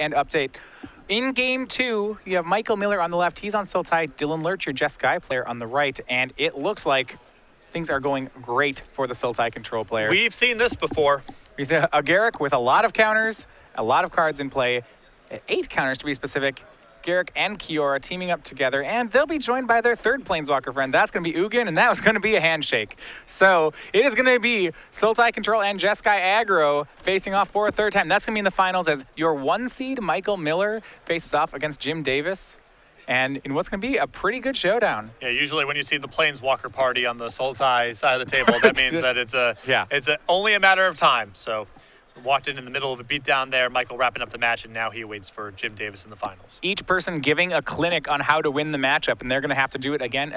and update. In game two, you have Michael Miller on the left. He's on Sultai. Dylan Lerch, your Jeskai player, on the right. And it looks like things are going great for the Sultai control player. We've seen this before. He's a, a Garruk with a lot of counters, a lot of cards in play, eight counters to be specific. Garruk and Kiora teaming up together, and they'll be joined by their third Planeswalker friend. That's going to be Ugin, and that was going to be a handshake. So it is going to be Sultai Control and Jeskai Aggro facing off for a third time. That's going to be in the finals as your one seed, Michael Miller, faces off against Jim Davis. And in what's going to be a pretty good showdown. Yeah, usually when you see the Planeswalker party on the Sultai side of the table, that means that it's a Yeah. it's a, only a matter of time. So walked in in the middle of a beatdown there. Michael wrapping up the match, and now he waits for Jim Davis in the finals. Each person giving a clinic on how to win the matchup, and they're going to have to do it again